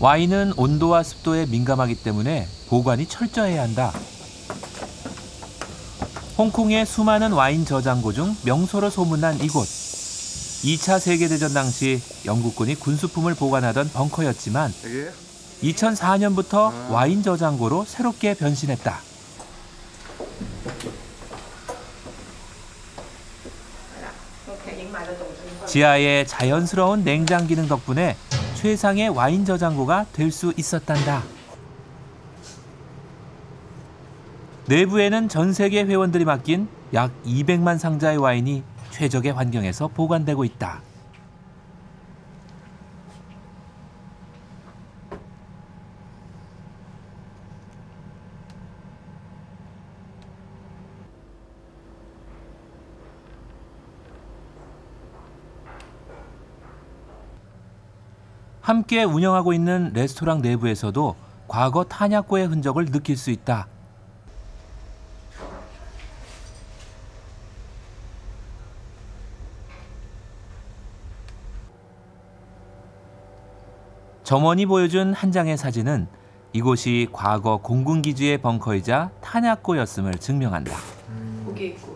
와인은 온도와 습도에 민감하기 때문에 보관이 철저해야 한다. 홍콩의 수많은 와인 저장고 중 명소로 소문난 이곳. 2차 세계대전 당시 영국군이 군수품을 보관하던 벙커였지만 여기에요? 2004년부터 와인 저장고로 새롭게 변신했다. 지하의 자연스러운 냉장 기능 덕분에 최상의 와인 저장고가 될 수 있었단다. 내부에는 전 세계 회원들이 맡긴 약 200만 상자의 와인이 최적의 환경에서 보관되고 있다. 함께 운영하고 있는 레스토랑 내부에서도 과거 탄약고의 흔적을 느낄 수 있다. 점원이 보여준 한 장의 사진은 이곳이 과거 공군기지의 벙커이자 탄약고였음을 증명한다. 고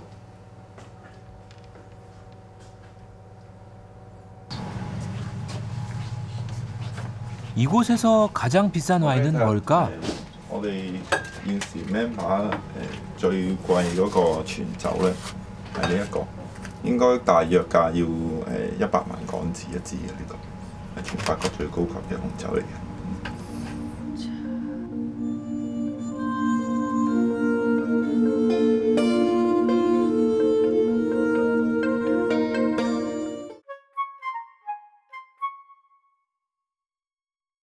이곳에서 가장 비싼 와인은 뭘까? 我哋現時 member 誒最貴嗰個全酒咧係呢一個，應該大約價要誒一百萬港紙一支嘅呢個，係全法國最高級嘅紅酒嚟嘅。